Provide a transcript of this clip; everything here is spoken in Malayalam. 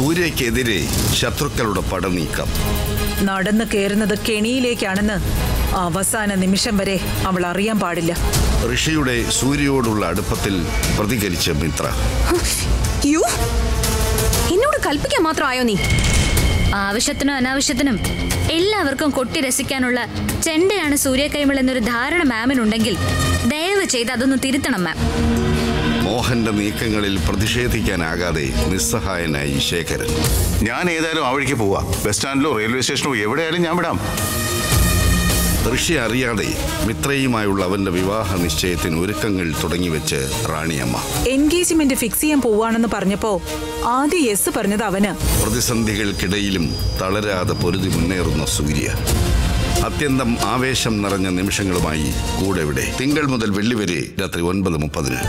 സൂര്യക്കെതിരെ ശത്രുക്കളുടെ പടനീക്കം. നടന്നു കയറുന്നത് കെണിയിലേക്കാണെന്ന് അവസാന നിമിഷം വരെ അവൾ അറിയാൻ പാടില്ല. ഋഷിയുടെ സൂര്യയോടുള്ള അടുപ്പത്തിൽ പ്രതികരിച്ച മിത്ര. യു എന്നോട് കൽപ്പിക്കാൻ മാത്രമായോ നീ? ആവശ്യത്തിനും അനാവശ്യത്തിനും എല്ലാവർക്കും കൊട്ടി രസിക്കാനുള്ള ചെണ്ടയാണ് സൂര്യകൈമൾ എന്നൊരു ധാരണ മാമിനുണ്ടെങ്കിൽ ദയവ് ചെയ്ത് അതൊന്ന് തിരുത്തണം മാം. മോഹന്റെ നീക്കങ്ങളിൽ പ്രതിഷേധിക്കാനാകാതെ നിസ്സഹായനായി ശേഖരൻ. ഞാൻ ഏതായാലും ആ വഴിക്ക് പോവാം. ബസ് സ്റ്റാൻഡിലോ റെയിൽവേ സ്റ്റേഷനോ എവിടെയായാലും ഞാൻ വിടാം. ഋഷി അറിയാതെ മിത്രയുമായുള്ള അവന്റെ വിവാഹ നിശ്ചയത്തിന് ഒരുക്കങ്ങൾ തുടങ്ങി തുടങ്ങിവെച്ച് റാണിയമ്മ. എൻഗേജ്മെന്റ് ഫിക്സ് ചെയ്യാൻ പോവാണെന്ന് പറഞ്ഞപ്പോ ആദ്യ യെസ് പറഞ്ഞത് അവന്. പ്രതിസന്ധികൾക്കിടയിലും തളരാതെ പൊരുതി മുന്നേറുന്ന സൂര്യ. അത്യന്തം ആവേശം നിറഞ്ഞ നിമിഷങ്ങളുമായി കൂടെ ഇവിടെ തിങ്കൾ മുതൽ വെള്ളി വരെ രാത്രി ഒൻപത് മുപ്പതിന്.